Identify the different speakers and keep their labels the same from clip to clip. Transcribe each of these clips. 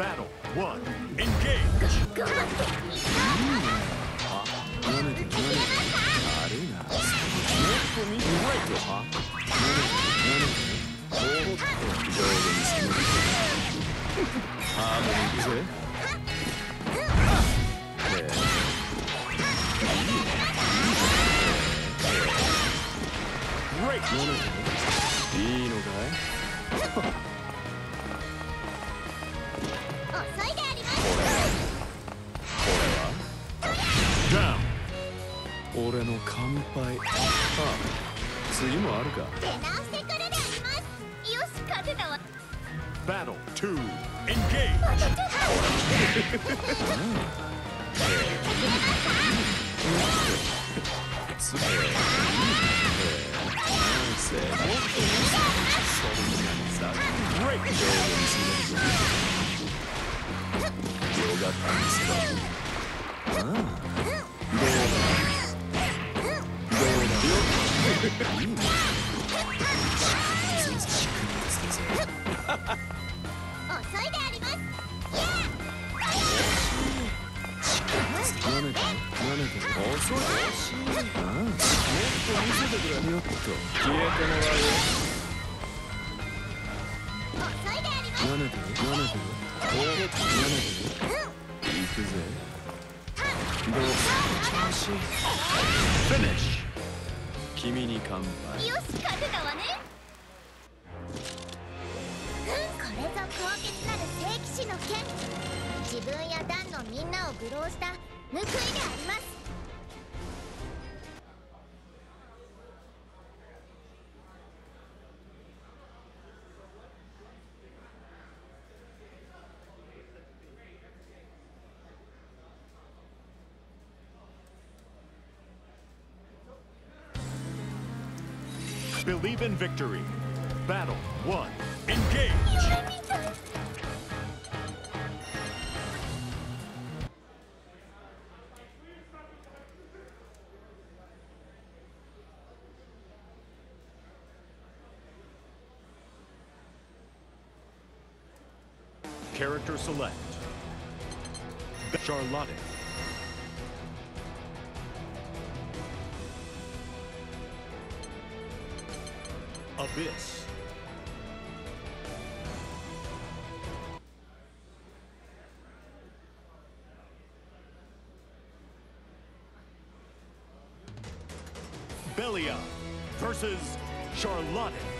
Speaker 1: Battle one. Engage.
Speaker 2: 頑
Speaker 3: 俺の乾杯。あ次もあるか。
Speaker 2: 出直してくるであります。よし勝てたわ
Speaker 1: Battle two. Engage.
Speaker 2: 当たっちゃった
Speaker 3: すげえなん。よがったん。ですが
Speaker 2: 遅い
Speaker 3: 惜しいああもっと見せてくれよっと消えてもらうよ
Speaker 2: 遅いであります
Speaker 3: なめてるなめてるおおなめてる行くぜ。どう調子
Speaker 1: Finish.
Speaker 3: 君に乾杯
Speaker 2: よし勝てたわねこれぞ高潔なる聖騎士の剣自分や団のみんなを愚弄した報いであります
Speaker 1: Believe in victory. Battle one. Engage! Character select. Charlotte. Abyss. Belia versus Charlotte.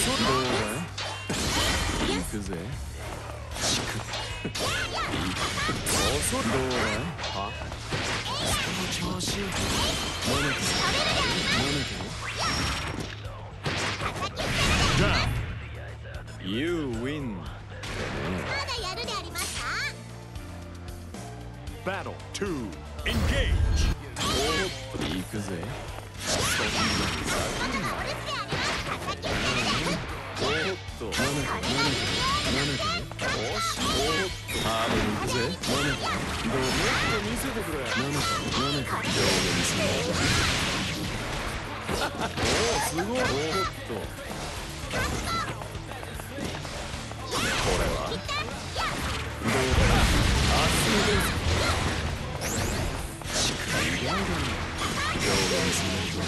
Speaker 3: 行くぜどうだはその調子なめてるなめてる
Speaker 1: Down.
Speaker 3: You win
Speaker 2: まだやるでありますか
Speaker 1: Battle two. Engage.
Speaker 3: くぜそんなにさせてくれなめてるなめてる上下にするおおすごい。おっとこれはどうだい。しくりやがる上下にする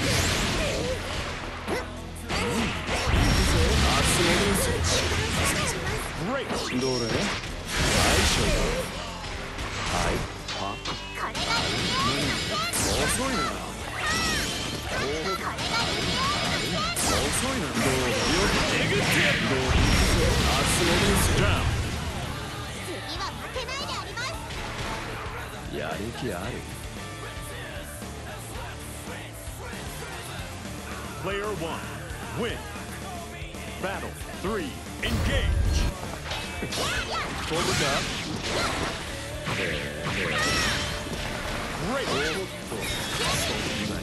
Speaker 3: あすごい。
Speaker 1: Great.
Speaker 3: どれ最初だやる気ある
Speaker 1: Player one, win. Battle three, engage.
Speaker 3: 飛ぶかへえへえ
Speaker 1: Great.
Speaker 3: おっとそんなに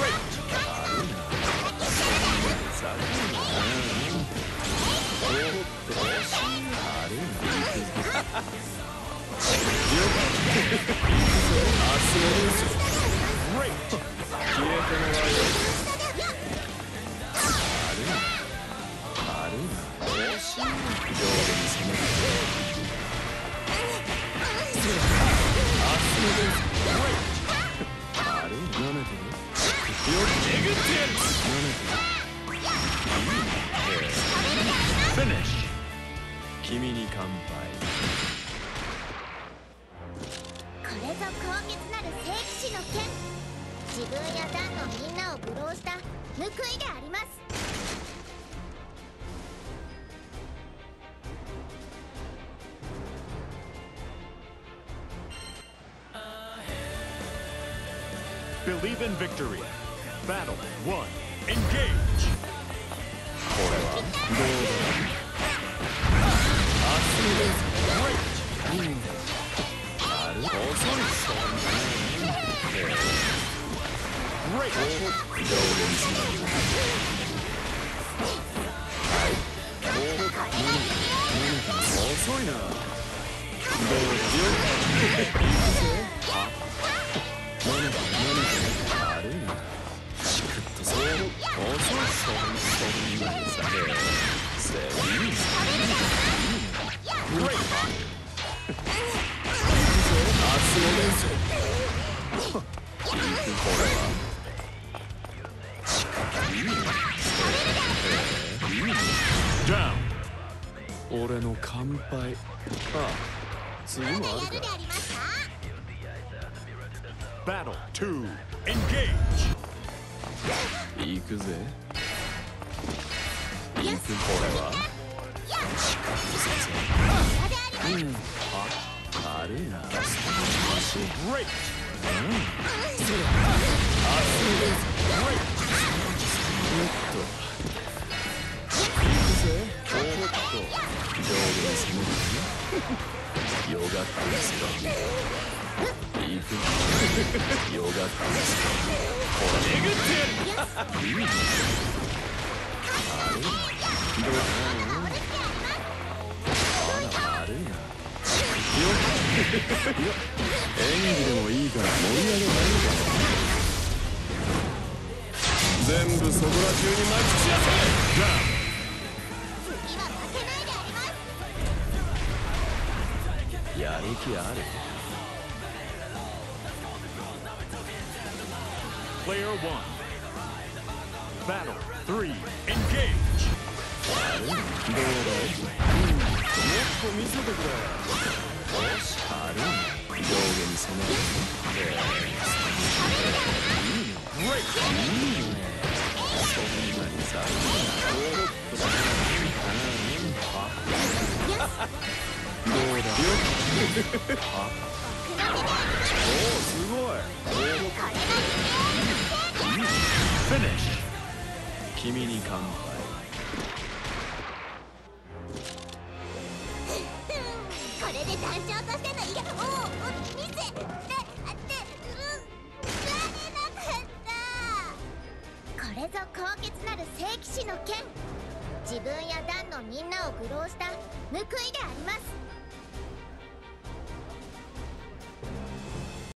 Speaker 1: Great.
Speaker 3: 君に乾杯
Speaker 2: れぞ高潔なる聖騎士の剣。自分や団のみんなを愚弄した報いであります。
Speaker 1: Believe in victory. Battle one, engage.
Speaker 3: これはどうだ？遅いな。どうしよう乾杯。あ次もあるか
Speaker 2: やるでありますか
Speaker 1: Battle two, engage.
Speaker 3: 行くぜ。行くこれは。うん。ああるな。
Speaker 1: Great.
Speaker 3: おっと。行くぜ。おっと上下に攻めるよがってますか行く。よがってますか
Speaker 1: えぐってやる
Speaker 3: あるどうかなあるなよっいや演技でもいいから盛り上げないのか全部そこら中に撒き散らせ
Speaker 1: Down.
Speaker 2: 次
Speaker 3: やる気ある
Speaker 1: Player one. Battle three, engage.
Speaker 3: どうだいうんもっと見せてくれよしある上下に攻めるえいいね
Speaker 1: Great.
Speaker 3: いいねそんなにさおっとどうだよあどうだおおすごい。
Speaker 1: Finish.
Speaker 3: 君に乾杯
Speaker 2: これで団長としての威厳を見せてってうんられなかったこれぞ高潔なる聖騎士の剣。自分や団のみんなを愚弄した報いであります。